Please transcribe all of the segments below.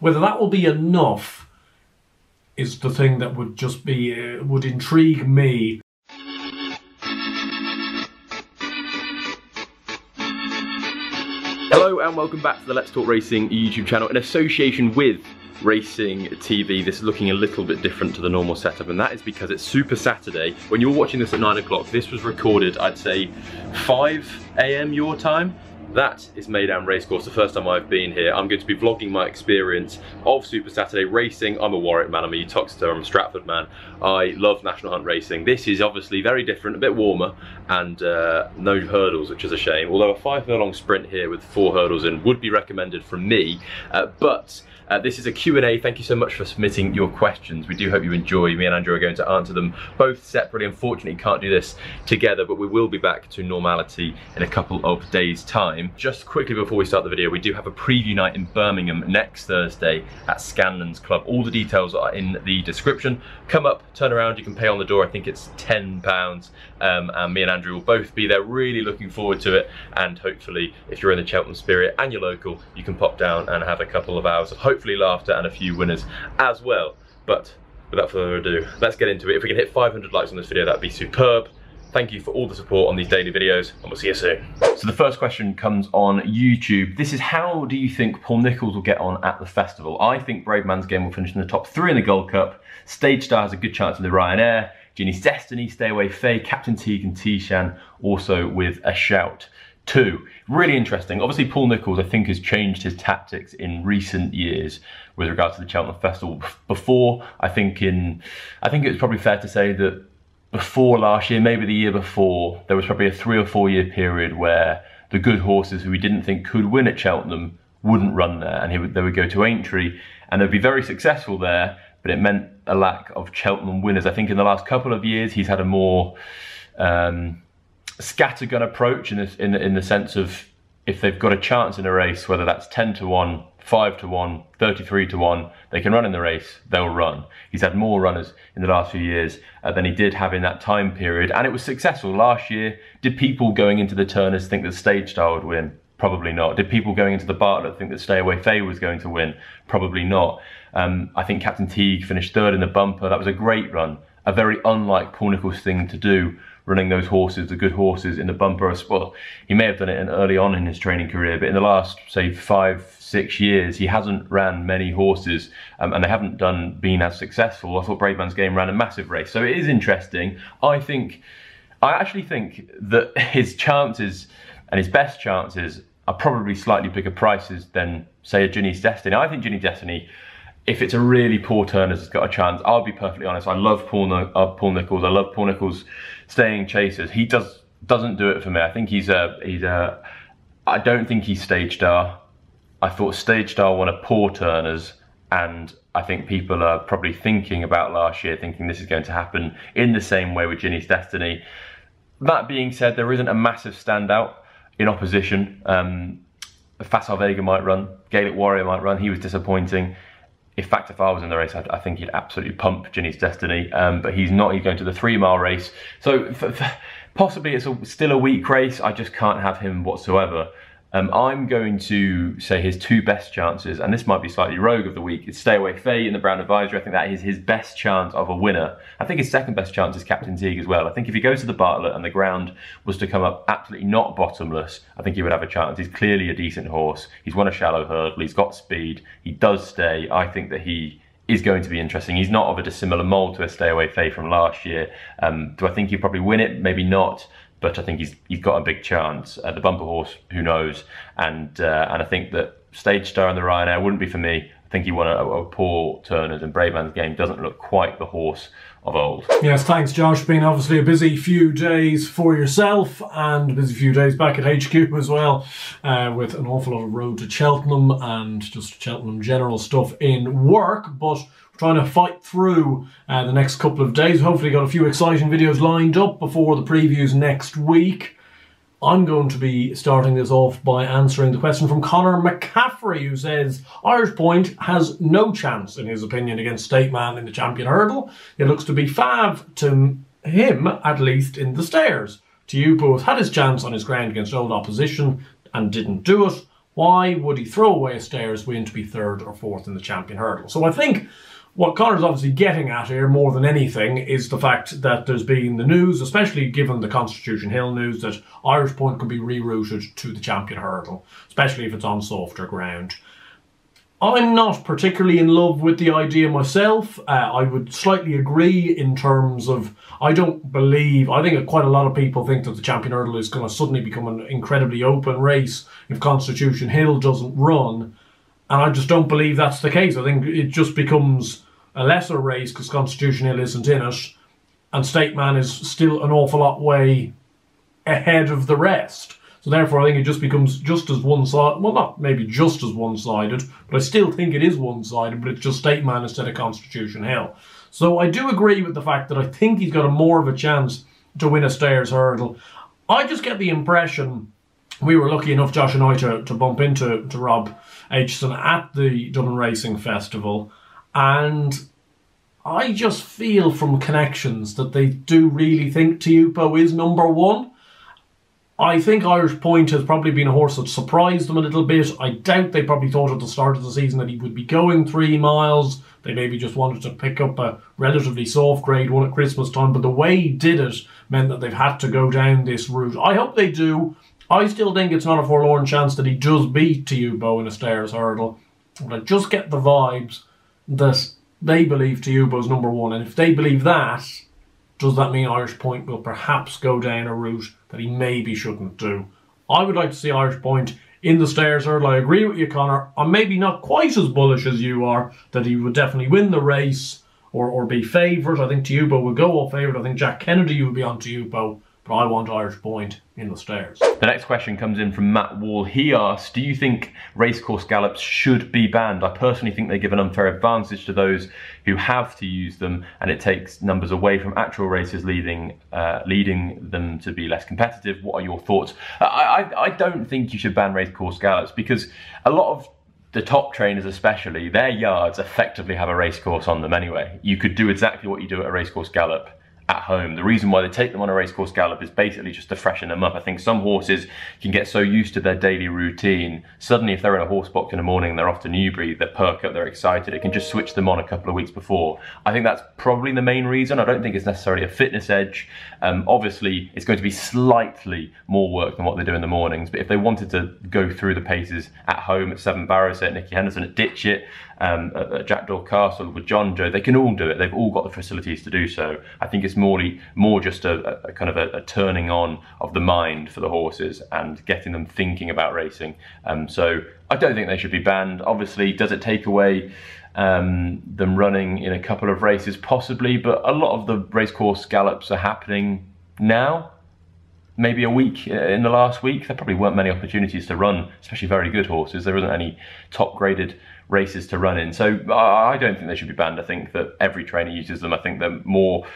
Whether that will be enough is the thing that would just be, uh, would intrigue me. Hello and welcome back to the Let's Talk Racing YouTube channel in association with Racing TV. This is looking a little bit different to the normal setup and that is because it's Super Saturday. When you're watching this at 9 o'clock, this was recorded, I'd say 5 a.m. your time. That is Meydan Racecourse, the first time I've been here. I'm going to be vlogging my experience of Super Saturday racing. I'm a Warwick man, I'm a Uttoxeter, I'm a Stratford man. I love National Hunt racing. This is obviously very different, a bit warmer, and uh, no hurdles, which is a shame. Although a five furlong sprint here with four hurdles in would be recommended from me, uh, but uh, this is a Q&A. Thank you so much for submitting your questions. We do hope you enjoy. Me and Andrew are going to answer them both separately. Unfortunately, can't do this together, but we will be back to normality in a couple of days' time. Just quickly before we start the video, we do have a preview night in Birmingham next Thursday at Scanlon's Club. All the details are in the description. Come up, turn around, you can pay on the door. I think it's £10. Um, and me and Andrew will both be there. Really looking forward to it. And hopefully, if you're in the Cheltenham spirit and you're local, you can pop down and have a couple of hours of hope hopefully laughter and a few winners as well. But without further ado, let's get into it. If we can hit 500 likes on this video, that'd be superb. Thank you for all the support on these daily videos, and we'll see you soon. So the first question comes on YouTube. This is how do you think Paul Nicholls will get on at the festival? I think Bravemansgame will finish in the top three in the Gold Cup. Stage Star has a good chance in the Ryanair. Ginny's Destiny, Stay Away Fay, Captain Teague and Tishan also with a shout. Two, really interesting. Obviously, Paul Nicholls, I think, has changed his tactics in recent years with regards to the Cheltenham Festival. Before, I think in, I think it's probably fair to say that before last year, maybe the year before, there was probably a three or four year period where the good horses who we didn't think could win at Cheltenham wouldn't run there, and would, they would go to Aintree, and they'd be very successful there. But it meant a lack of Cheltenham winners. I think in the last couple of years, he's had a more um, scattergun approach in the, in in the sense of if they've got a chance in a race, whether that's 10 to 1, 5 to 1, 33 to 1, they can run in the race, they'll run. He's had more runners in the last few years uh, than he did have in that time period, and it was successful. Last year, did people going into the Turners think that Stage Star would win? Probably not. Did people going into the Bartlett think that Stay Away Fay was going to win? Probably not. Um, I think Captain Teague finished third in the bumper. That was a great run. A very unlike Paul Nicholls thing to do running those horses, the good horses in the bumper. As well, he may have done it early on in his training career, but in the last, say, five, six years, he hasn't ran many horses um, and they haven't done been as successful. I thought Bravemansgame ran a massive race. So it is interesting. I think, I actually think that his chances and his best chances are probably slightly bigger prices than, say, a Ginny's Destiny. I think Ginny's Destiny if it's a really poor Turners has got a chance, I'll be perfectly honest. I love Paul, uh, Paul Nicholls. I love Paul Nicholls staying chasers. He does doesn't do it for me. I think he's a he's a. I don't think he's stage star. I thought stage star won a poor Turners, and I think people are probably thinking about last year, thinking this is going to happen in the same way with Ginny's Destiny. That being said, there isn't a massive standout in opposition. Um, Facile Vega might run, Gaelic Warrior might run. He was disappointing if Fact To File was in the race, I, I think he'd absolutely pump Ginny's Destiny. Um, but he's not. He's going to the three mile race. So possibly it's a, still a weak race. I just can't have him whatsoever. Um, I'm going to say his two best chances, and this might be slightly rogue of the week, is Stay Away Fay in the Brown Advisory. I think that is his best chance of a winner. I think his second best chance is Captain Teague as well. I think if he goes to the Bartlett and the ground was to come up absolutely not bottomless, I think he would have a chance. He's clearly a decent horse. He's won a shallow hurdle. He's got speed. He does stay. I think that he is going to be interesting. He's not of a dissimilar mould to a Stay Away Fay from last year. Um, do I think he'll probably win it? Maybe not but I think he's he's got a big chance. Uh, the bumper horse, who knows? And uh, and I think that Stage Star and the Ryanair wouldn't be for me. I think he won a, a poor Turners and Brave Man's Bravemansgame doesn't look quite the horse of old. Yes, thanks Josh. Been obviously a busy few days for yourself and a busy few days back at HQ as well uh, with an awful lot of road to Cheltenham and just Cheltenham general stuff in work. But trying to fight through uh, the next couple of days. Hopefully got a few exciting videos lined up before the previews next week. I'm going to be starting this off by answering the question from Connor McCaffrey, who says Irish Point has no chance, in his opinion, against State Man in the champion hurdle. It looks to be fav to him, at least in the Stayers. To you both, had his chance on his ground against old opposition and didn't do it. Why would he throw away a Stayers win to be third or fourth in the champion hurdle? So I think what Conor's obviously getting at here more than anything is the fact that there's been the news, especially given the Constitution Hill news, that Irish Point could be rerouted to the champion hurdle, especially if it's on softer ground. I'm not particularly in love with the idea myself. Uh, I would slightly agree in terms of I don't believe. I think quite a lot of people think that the champion hurdle is going to suddenly become an incredibly open race if Constitution Hill doesn't run, and I just don't believe that's the case. I think it just becomes a lesser race because Constitution Hill isn't in it, and State Man is still an awful lot way ahead of the rest. So therefore, I think it just becomes just as one-sided. Well, not maybe just as one-sided, but I still think it is one-sided. But it's just State Man instead of Constitution Hill. So I do agree with the fact that I think he's got a more of a chance to win a Stayers hurdle. I just get the impression we were lucky enough, Josh and I, to, to bump into to Rob Acheson at the Dublin Racing Festival, and I just feel from connections that they do really think Teahupoo is number one. I think Irish Point has probably been a horse that surprised them a little bit. I doubt they probably thought at the start of the season that he would be going three miles. They maybe just wanted to pick up a relatively soft grade one at Christmas time, but the way he did it meant that they've had to go down this route. I hope they do. I still think it's not a forlorn chance that he does beat Teahupoo in a Stayers hurdle, but I just get the vibes that they believe Teahupoo's number one, and if they believe that, does that mean Irish Point will perhaps go down a route that he maybe shouldn't do? I would like to see Irish Point in the Stayers hurdle. I agree with you, Connor. I'm maybe not quite as bullish as you are that he would definitely win the race or, or be favourite. I think Teahupoo will go all favourite. I think Jack Kennedy will be on but I want Irish Point in the Stayers. The next question comes in from Matt Wall. He asks, do you think racecourse gallops should be banned? I personally think they give an unfair advantage to those who have to use them and it takes numbers away from actual races leading, uh, leading them to be less competitive. What are your thoughts? I, I, I don't think you should ban racecourse gallops because a lot of the top trainers especially, their yards effectively have a racecourse on them anyway. You could do exactly what you do at a racecourse gallop at home. The reason why they take them on a racecourse gallop is basically just to freshen them up. I think some horses can get so used to their daily routine. Suddenly, if they're in a horse box in the morning and they're off to Newbury, they perk up, they're excited. It can just switch them on a couple of weeks before. I think that's probably the main reason. I don't think it's necessarily a fitness edge. Um, obviously, it's going to be slightly more work than what they do in the mornings. But if they wanted to go through the paces at home at Seven Barrows, at Nicky Henderson, at Ditcheat, um, at, at Jackdaw Castle with Jonjo, they can all do it. They've all got the facilities to do so. I think it's more, more just a, a kind of a, a, turning on of the mind for the horses and getting them thinking about racing. Um, so I don't think they should be banned. Obviously, does it take away um, them running in a couple of races? Possibly, but a lot of the racecourse gallops are happening now maybe a week uh, in the last week. There probably weren't many opportunities to run, especially very good horses. There isn't any top graded races to run in. So I don't think they should be banned. I think that every trainer uses them. I think they're more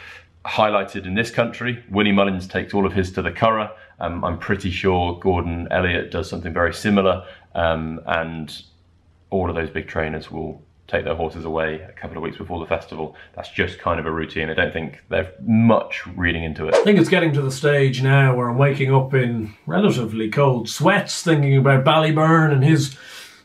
highlighted in this country. Willie Mullins takes all of his to the Curragh. Um, I'm pretty sure Gordon Elliott does something very similar. Um, and all of those big trainers will take their horses away a couple of weeks before the festival. That's just kind of a routine. I don't think they're much reading into it. I think it's getting to the stage now where I'm waking up in relatively cold sweats thinking about Ballyburn and his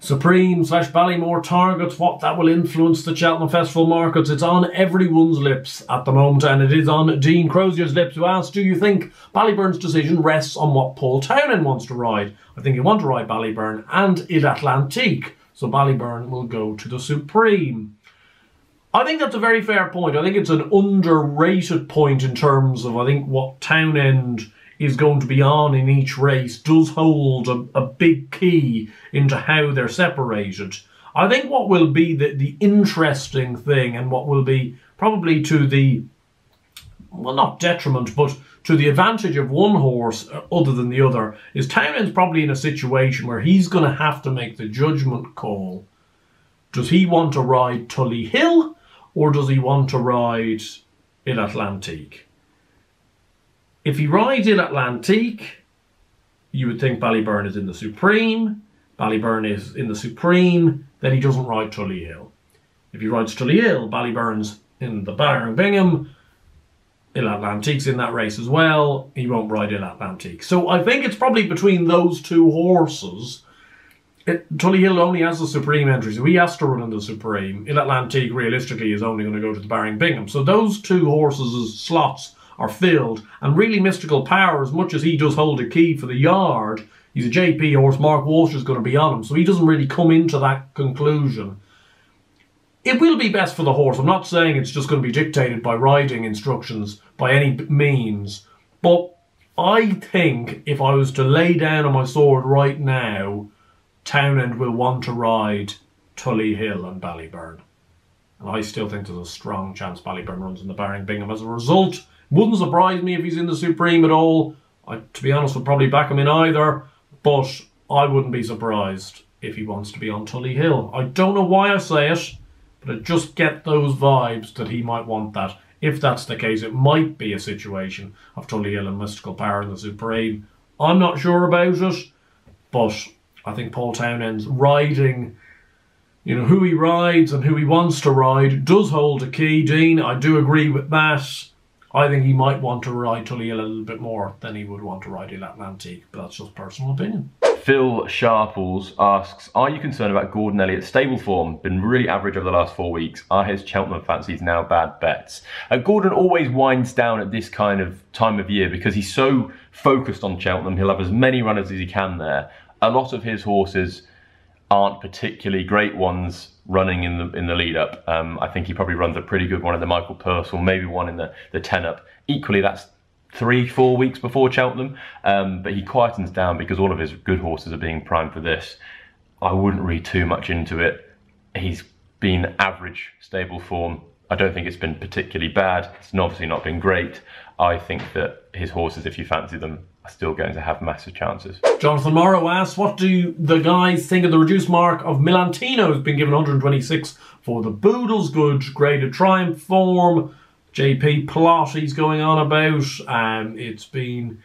Supreme slash Ballymore targets, what that will influence the Cheltenham Festival markets. It's on everyone's lips at the moment, and it is on Dean Crozier's lips, who asks, Do you think Ballyburn's decision rests on what Paul Townend wants to ride? I think he wants to ride Ballyburn and Il Atlantique, so Ballyburn will go to the Supreme. I think that's a very fair point. I think it's an underrated point in terms of, I think, what Townend is going to be on in each race does hold a, a big key into how they're separated. I think what will be the, the interesting thing and what will be probably to the, well, not detriment, but to the advantage of one horse uh, other than the other is Townend's probably in a situation where he's going to have to make the judgment call. Does he want to ride Tullyhill or does he want to ride in Atlantique? If he rides in Atlantique, you would think Ballyburn is in the Supreme. Ballyburn is in the Supreme, then he doesn't ride Tullyhill. If he rides Tullyhill, Ballyburn's in the Baring Bingham. Il Atlantique's in that race as well. He won't ride Il Atlantique. So I think it's probably between those two horses it, Tullyhill only has the Supreme entry, so he has to run in the Supreme. Il Atlantique, realistically, is only going to go to the Baring Bingham. So those two horses' slots are filled. And really, Mystical Power, as much as he does hold a key for the yard, he's a JP horse. Mark Walsh is going to be on him. So he doesn't really come into that conclusion. It will be best for the horse. I'm not saying it's just going to be dictated by riding instructions by any means. But I think if I was to lay down on my sword right now, Townend will want to ride Tullyhill and Ballyburn. And I still think there's a strong chance Ballyburn runs in the Baring Bingham. As a result, wouldn't surprise me if he's in the Supreme at all. I, to be honest, would probably back him in either. But I wouldn't be surprised if he wants to be on Tullyhill. I don't know why I say it, but I just get those vibes that he might want that. If that's the case, it might be a situation of Tullyhill and Mystical Power in the Supreme. I'm not sure about it, but I think Paul Townend's riding, you know, who he rides and who he wants to ride does hold a key. Dean, I do agree with that. I think he might want to ride Tully a little bit more than he would want to ride Il Atlantique, but that's just personal opinion. Phil Sharples asks, are you concerned about Gordon Elliott's stable form? Been really average over the last four weeks. Are his Cheltenham fancies now bad bets? Uh, Gordon always winds down at this kind of time of year because he's so focused on Cheltenham. He'll have as many runners as he can there a lot of his horses aren't particularly great ones running in the in the lead up. Um, I think he probably runs a pretty good one in the Michael Purcell, maybe one in the the ten up. Equally, that's three four weeks before Cheltenham, um, but he quietens down because all of his good horses are being primed for this. I wouldn't read too much into it. He's been average stable form. I don't think it's been particularly bad. It's obviously not been great. I think that his horses, if you fancy them, still going to have massive chances. Jonathan Morrow asks, what do the guys think of the reduced mark of Milantino who's been given 126 for the Boodles good graded triumph form. JP plot he's going on about. Um, it's been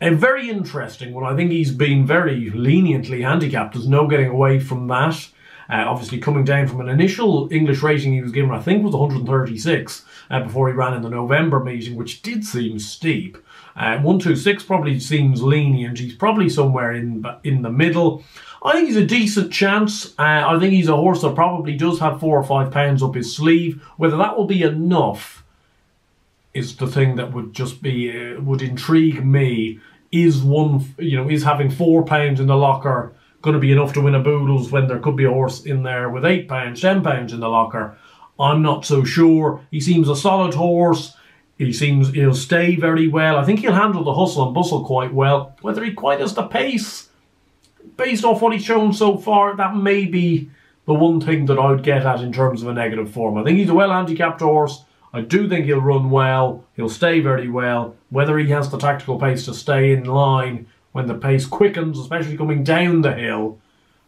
a very interesting one. I think he's been very leniently handicapped. There's no getting away from that. Uh, obviously, coming down from an initial English rating he was given, I think was 136 uh, before he ran in the November meeting, which did seem steep. Uh, 126 probably seems lenient. He's probably somewhere in in the middle. I think he's a decent chance. Uh, I think he's a horse that probably does have four or five pounds up his sleeve. Whether that will be enough is the thing that would just be uh, would intrigue me. Is one you know is having four pounds in the locker going to be enough to win a Boodles when there could be a horse in there with eight pounds, ten pounds in the locker? I'm not so sure. He seems a solid horse. He seems he'll stay very well. I think he'll handle the hustle and bustle quite well. Whether he quite has the pace, based off what he's shown so far, that may be the one thing that I would get at in terms of a negative form. I think he's a well handicapped horse. I do think he'll run well. He'll stay very well. Whether he has the tactical pace to stay in line when the pace quickens, especially coming down the hill,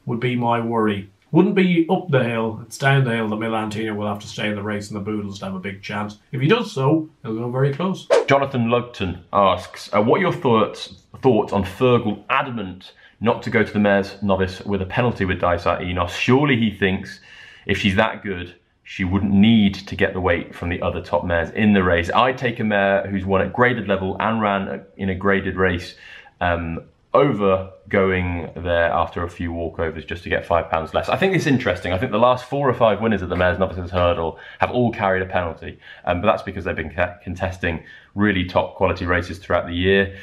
would be my worry. Wouldn't be up the hill, it's down the hill that Milantino will have to stay in the race and the Boodles to have a big chance. If he does so, he'll go very close. Jonathan Lugton asks, uh, what are your thoughts, thoughts on Fergal adamant not to go to the mare's novice with a penalty with Dysart Enos? Surely he thinks if she's that good, she wouldn't need to get the weight from the other top mares in the race. I take a mare who's won at graded level and ran in a graded race um, over going there after a few walkovers just to get five pounds less. I think it's interesting. I think the last four or five winners of the Mares Novices Hurdle have all carried a penalty, um, but that's because they've been contesting really top quality races throughout the year.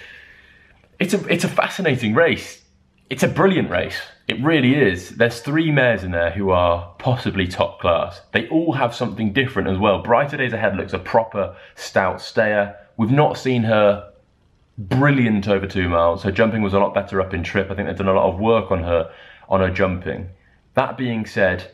It's a it's a fascinating race. It's a brilliant race. It really is. There's three mares in there who are possibly top class. They all have something different as well. Brighter Days Ahead looks a proper stout stayer. We've not seen her brilliant over two miles. Her jumping was a lot better up in trip. I think they've done a lot of work on her on her jumping. That being said,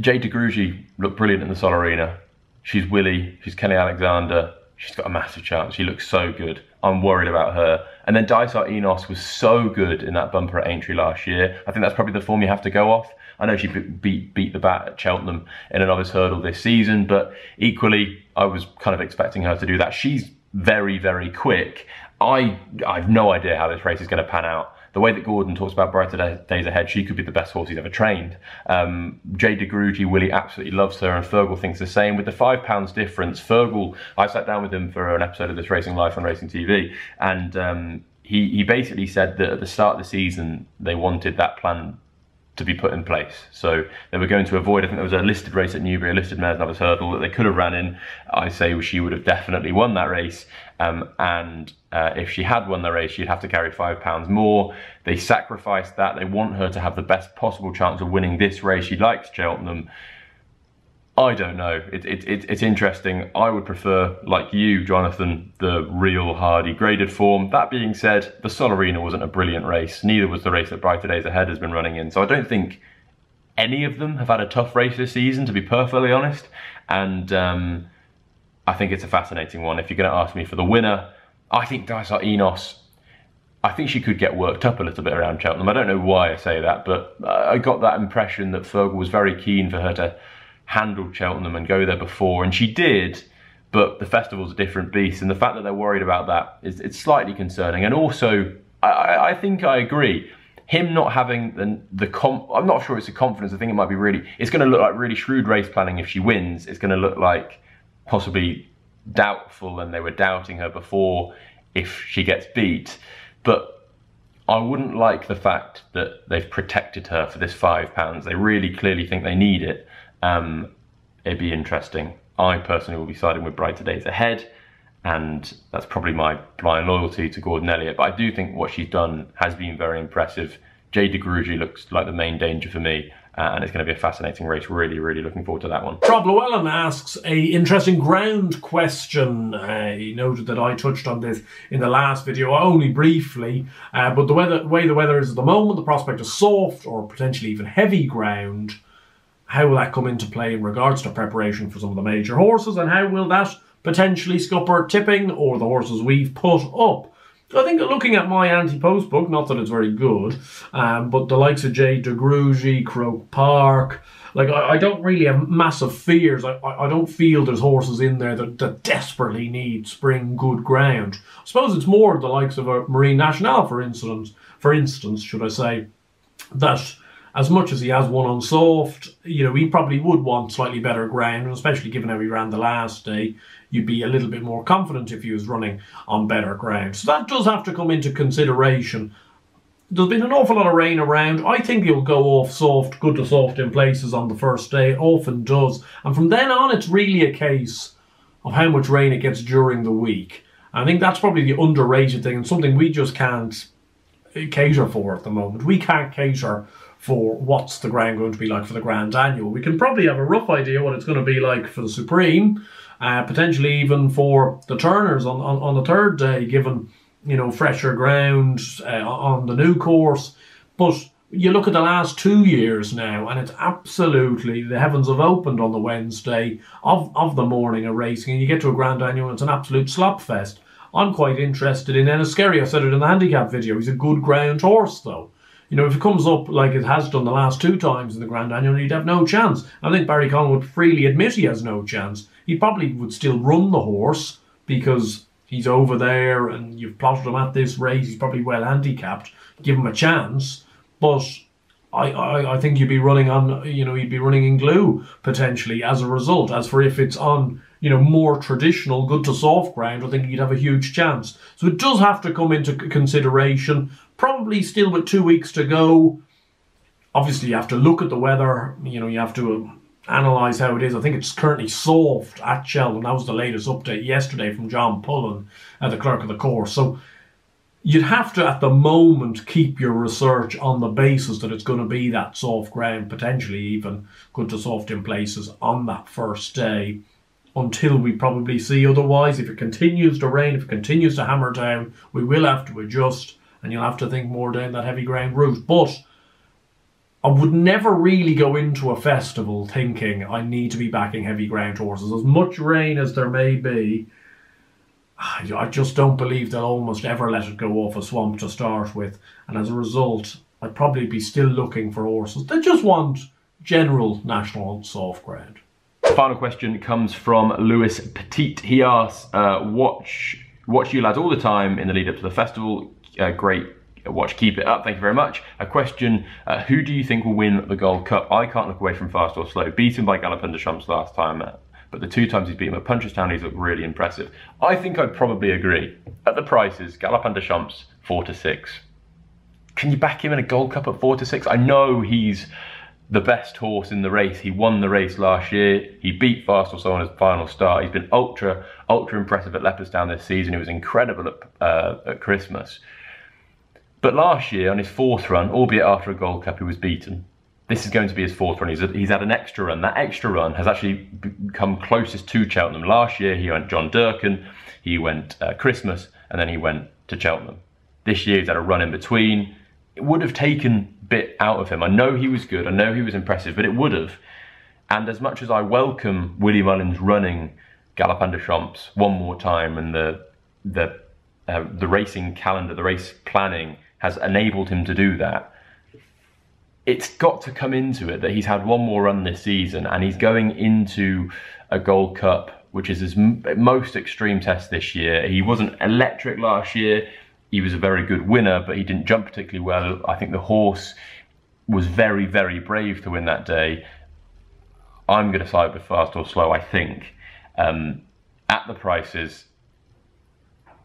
Jade de Grugy looked brilliant in the Solerina. She's Willie, she's Kenny Alexander. She's got a massive chance. She looks so good. I'm worried about her. And then Dysart Enos was so good in that bumper at Aintree last year. I think that's probably the form you have to go off. I know she beat beat the bat at Cheltenham in a novice hurdle this season, but equally, I was kind of expecting her to do that. She's very, very quick. I I've no idea how this race is going to pan out. The way that Gordon talks about brighter days ahead, she could be the best horse he's ever trained. Um, Jade de Grugy, Willie absolutely loves her, and Fergal thinks the same. With the five pounds difference, Fergal, I sat down with him for an episode of this Racing Life on Racing TV, and um, he, he basically said that at the start of the season, they wanted that plan to be put in place. So they were going to avoid, I think there was a listed race at Newbury, a listed mares Lovers hurdle that they could have ran in. I say she would have definitely won that race. Um, and uh, if she had won the race, she'd have to carry five pounds more. They sacrificed that. They want her to have the best possible chance of winning this race. She likes Cheltenham. I don't know. It, it, it, it's interesting. I would prefer, like you, Jonathan, the real hardy graded form. That being said, the Solerina wasn't a brilliant race. Neither was the race that Brighter Days Ahead has been running in. So I don't think any of them have had a tough race this season, to be perfectly honest. And um, I think it's a fascinating one. If you're going to ask me for the winner, I think Dysart Enos I think she could get worked up a little bit around Cheltenham. I don't know why I say that, but I got that impression that Fergal was very keen for her to handled Cheltenham and go there before, and she did, but the festival's a different beast, and the fact that they're worried about that is it's slightly concerning. And also, I, I think I agree. Him not having the the com I'm not sure it's a confidence. I think it might be really. It's going to look like really shrewd race planning if she wins. It's going to look like possibly doubtful, and they were doubting her before if she gets beat. But I wouldn't like the fact that they've protected her for this five pounds. They really clearly think they need it um, it'd be interesting. I personally will be siding with Brighter Days Ahead, and that's probably my blind loyalty to Gordon Elliott. But I do think what she's done has been very impressive. Jade de Grugy looks like the main danger for me. Uh, and it's going to be a fascinating race. Really, really looking forward to that one. Rob Llewellyn asks a interesting ground question. Uh, he noted that I touched on this in the last video, only briefly, uh, but the weather, way the weather is at the moment, the prospect of soft or potentially even heavy ground how will that come into play in regards to preparation for some of the major horses and how will that potentially scupper tipping or the horses we've put up? I think looking at my anti-post book, not that it's very good, um, but the likes of Jade de Grugy, Croke Park, like I, I, don't really have massive fears. I, I, don't feel there's horses in there that, that desperately need spring good ground. I suppose it's more the likes of a Marine Nationale, for instance, for instance, should I say, that as much as he has one on soft, you know, he probably would want slightly better ground, especially given how he ran the last day. You'd be a little bit more confident if he was running on better ground. So that does have to come into consideration. There's been an awful lot of rain around. I think he'll go off soft, good to soft in places on the first day. Often does. And from then on, it's really a case of how much rain it gets during the week. I think that's probably the underrated thing and something we just can't cater for at the moment. We can't cater for what's the ground going to be like for the Grand Annual. We can probably have a rough idea what it's going to be like for the Supreme, uh, potentially even for the Turners on, on, on the third day, given you know fresher ground uh, on the new course. But you look at the last two years now, and it's absolutely the heavens have opened on the Wednesday of, of the morning of racing, and you get to a Grand Annual, and it's an absolute slop fest. I'm quite interested in Enniskerry. I said it in the handicap video. He's a good ground horse, though. You know, if it comes up like it has done the last two times in the Grand Annual, he'd have no chance. I think Barry Connell would freely admit he has no chance. He probably would still run the horse because he's over there and you've plotted him at this race. He's probably well handicapped. Give him a chance. But I, I, I think you'd be running on, you know, you'd be running in glue potentially as a result. As for if it's on, you know, more traditional, good to soft ground, I think you'd have a huge chance. So it does have to come into consideration probably still with two weeks to go. Obviously, you have to look at the weather. You know, you have to analyse how it is. I think it's currently soft at Cheltenham. That was the latest update yesterday from Jon Pulford, uh, the clerk of the course. So you'd have to, at the moment, keep your research on the basis that it's going to be that soft ground, potentially even good to soft in places on that first day until we probably see otherwise. If it continues to rain, if it continues to hammer down, we will have to adjust and you'll have to think more down that heavy ground route. But I would never really go into a festival thinking I need to be backing heavy ground horses. As much rain as there may be, I just don't believe they'll almost ever let it go off a swamp to start with. And as a result, I'd probably be still looking for horses that just want general national soft ground. Final question comes from Lewis Petit. He asks, uh, watch, watch you lads all the time in the lead up to the festival uh, great watch. Keep it up. Thank you very much. A question, uh, who do you think will win the Gold Cup? I can't look away from Fastorslow. Beaten by Galopin Des Champs last time, uh, but the two times he's beaten at Punchestown, he's looked really impressive. I think I'd probably agree. At the prices, Galopin Des Champs four to six. Can you back him in a Gold Cup at four to six? I know he's the best horse in the race. He won the race last year. He beat Fastorslow on his final start. He's been ultra, ultra impressive at Leopardstown this season. He was incredible at, uh, at Christmas. But last year, on his fourth run, albeit after a Gold Cup, he was beaten. This is going to be his fourth run. He's, he's had an extra run. That extra run has actually become closest to Cheltenham. Last year, he went John Durkan, he went uh, Christmas, and then he went to Cheltenham. This year, he's had a run in between. It would have taken bit out of him. I know he was good, I know he was impressive, but it would have. And as much as I welcome Willie Mullins running Galopin Des Champs one more time and the the uh, the racing calendar, the race planning has enabled him to do that. It's got to come into it that he's had one more run this season and he's going into a Gold Cup, which is his most extreme test this year. He wasn't electric last year he was a very good winner, but he didn't jump particularly well. I think the horse was very, very brave to win that day. I'm going to side with Fastorslow, I think. Um, at the prices,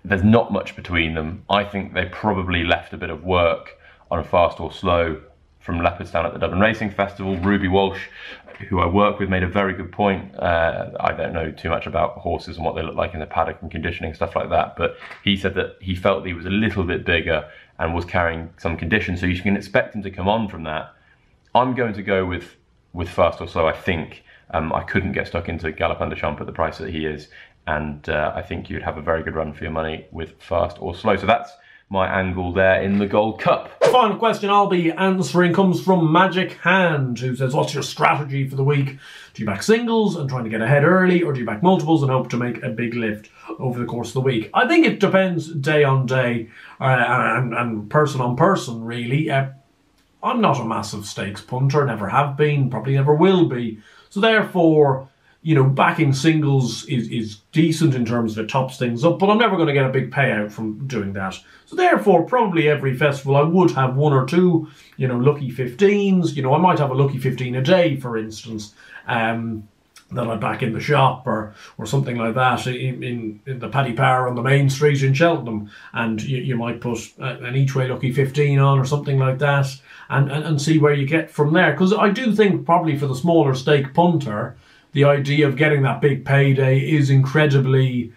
there's not much between them. I think they probably left a bit of work on a Fastorslow from Leopardstown at the Dublin Racing Festival. Ruby Walsh who I work with, made a very good point. Uh, I don't know too much about horses and what they look like in the paddock and conditioning stuff like that, but he said that he felt that he was a little bit bigger and was carrying some condition, so you can expect him to come on from that. I'm going to go with with Fastorslow. I think um, I couldn't get stuck into Galopin Des Champs at the price that he is, and uh, I think you'd have a very good run for your money with Fastorslow. So that's my angle there in the Gold Cup. Final question I'll be answering comes from Magic Hand, who says, What's your strategy for the week? Do you back singles and trying to get ahead early, or do you back multiples and hope to make a big lift over the course of the week? I think it depends day on day uh, and, and, person on person, really. Uh, I'm not a massive stakes punter, never have been, probably never will be. So therefore, you know, backing singles is, is decent in terms of it tops things up, but I'm never going to get a big payout from doing that. So therefore, probably every festival I would have one or two, you know, lucky 15s. You know, I might have a lucky 15 a day, for instance, um, that I back in the shop or or something like that in, in, in the Paddy Power on the main street in Cheltenham. And you, you might put an each way lucky 15 on or something like that and, and, and see where you get from there. Because I do think probably for the smaller stake punter, the idea of getting that big payday is incredibly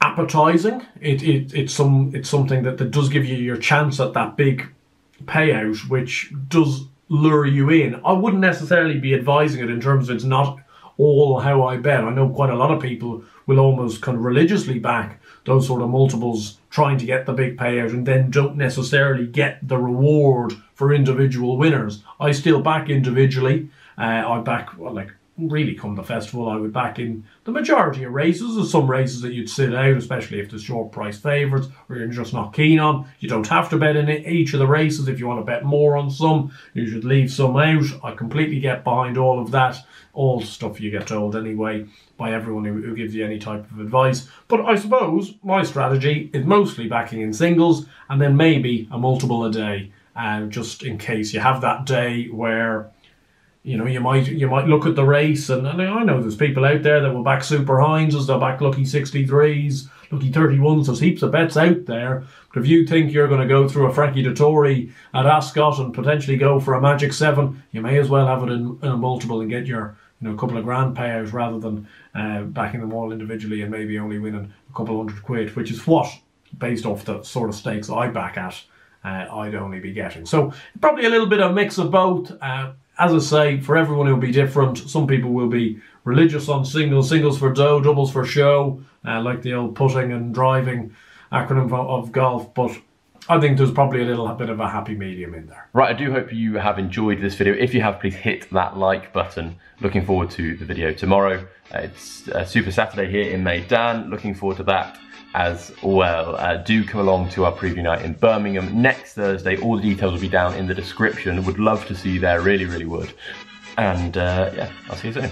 appetizing. It, it it's some it's something that, that does give you your chance at that big payout, which does lure you in. I wouldn't necessarily be advising it in terms of it's not all how I bet. I know quite a lot of people will almost kind of religiously back those sort of multiples trying to get the big payout and then don't necessarily get the reward for individual winners. I still back individually. Uh, I back well, like really come the festival, I would back in the majority of races. There's some races that you'd sit out, especially if there's short price favourites or you're just not keen on. You don't have to bet in each of the races. If you want to bet more on some, you should leave some out. I completely get behind all of that. All stuff you get told anyway by everyone who, who gives you any type of advice. But I suppose my strategy is mostly backing in singles and then maybe a multiple a day. And uh, just in case you have that day where you know, you might you might look at the race, and, and I know there's people out there that will back Super Heinzes, they'll back Lucky 63s, Lucky 31s, there's heaps of bets out there. But if you think you're going to go through a Frankie Dettori at Ascot and potentially go for a Magic 7, you may as well have it in, in a multiple and get your you know, a couple of grand payouts rather than uh, backing them all individually and maybe only winning a couple hundred quid, which is what, based off the sort of stakes I back at, uh, I'd only be getting. So probably a little bit of a mix of both. Uh, as I say, for everyone it will be different. Some people will be religious on singles, singles for dough, doubles for show, uh, like the old putting and driving acronym of golf. But I think there's probably a little bit of a happy medium in there. Right, I do hope you have enjoyed this video. If you have, please hit that like button. Looking forward to the video tomorrow. It's uh, Super Saturday here in Meydan. Looking forward to that as well. Uh, do come along to our preview night in Birmingham next Thursday. All the details will be down in the description. Would love to see you there, really, really would. And uh, yeah, I'll see you soon.